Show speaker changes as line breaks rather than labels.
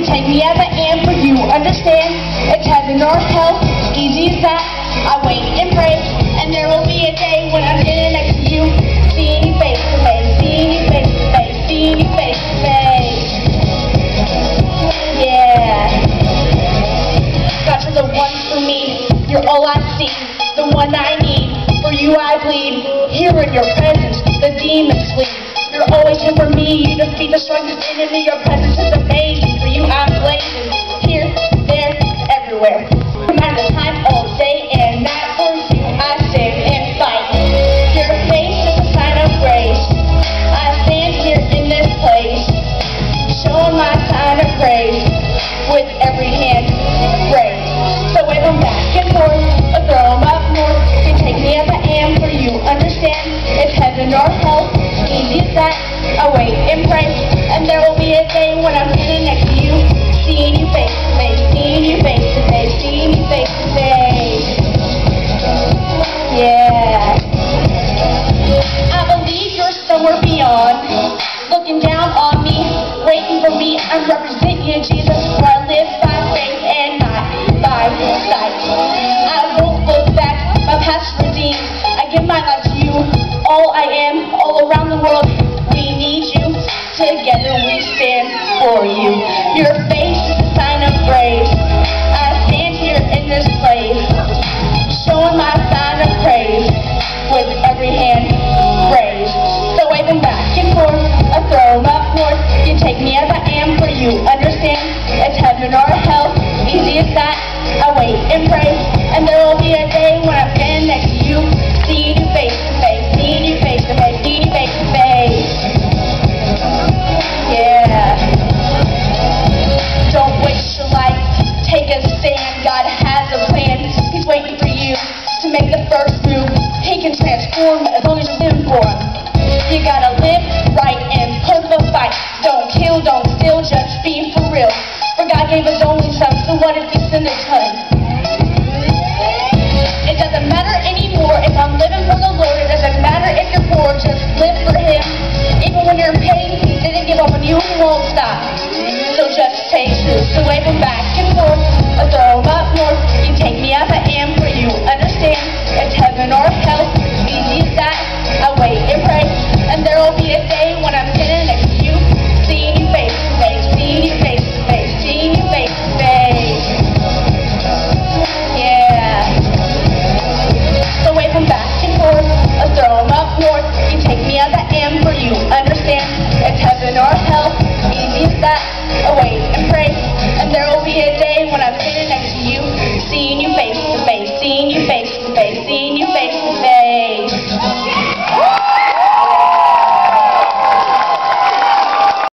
to take me as I am for you. Understand? It's heaven or hell easy as that I wait and pray. And there will be a day when I'm standing next to you seeing you face to face seeing you face to face seeing you face to face. Yeah. God you're the one for me. You're all I see. The one I need. For you I bleed. Here in your presence the showing my sign of praise with every hand raised. So wave them back and forth, or throw them up north. You take me as I am, for you understand it's heaven or hell. Easy as that. I wait and pray, and there will be a day when I'm standing next to you, seeing you face to face, seeing you face, you, Jesus, I live by faith and not by sight. I won't look back, my past redeemed. I give my life to you, all I am, all around the world. We need you, together we stand for you. Your face a day when I'm next to you, seeing face face, seeing face seeing you face face. Yeah. Don't waste your life. Take a stand. God has a plan. He's waiting for you to make the first move. He can transform as long as you live for him. You gotta live right and put the fight. Don't kill, don't steal, just be for real. For God gave his only son, so what if sin a ton?